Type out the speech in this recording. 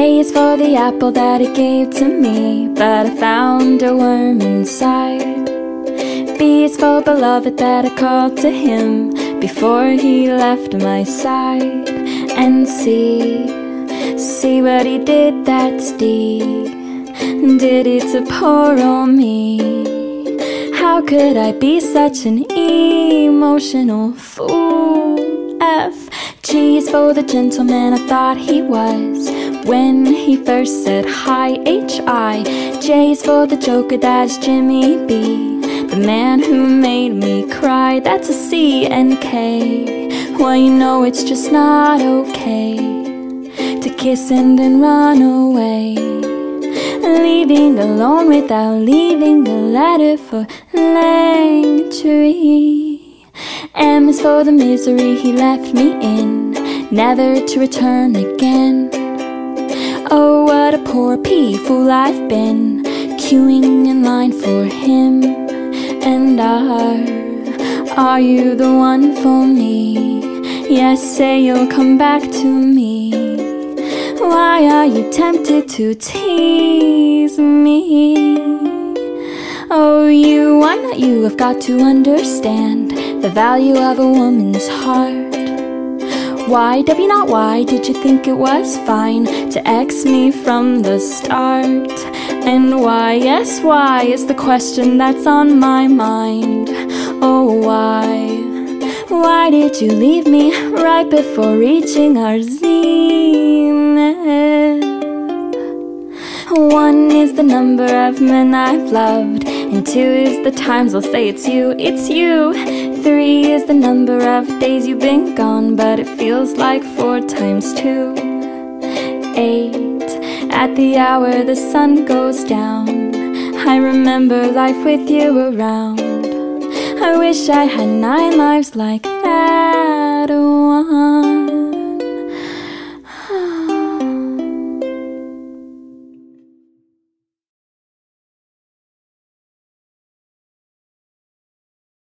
A is for the apple that he gave to me, but I found a worm inside. B is for beloved that I called to him before he left my side. And C, see what he did, that's D. Did it to poor old me. How could I be such an emotional fool? F, G is for the gentleman I thought he was when he first said hi. H I J is for the joker that's Jimmy B, the man who made me cry. That's a C and K. Well, you know it's just not okay to kiss and then run away. Leaving alone without leaving a letter for Langtree. M is for the misery he left me in, never to return again. Poor people I've been, queuing in line for him. And are, are you the one for me? Yes, say you'll come back to me. Why are you tempted to tease me? Oh, you, why not you I've got to understand the value of a woman's heart. Why, Debbie, not why, did you think it was fine to X me from the start? And why, yes, why is the question that's on my mind? Oh, why? Why did you leave me right before reaching our zenith? One is the number of men I've loved, and two is the times I'll say it's you, it's you. Three is the number of days you've been gone, but it feels like four times two. Eight, at the hour the sun goes down, I remember life with you around. I wish I had nine lives like that.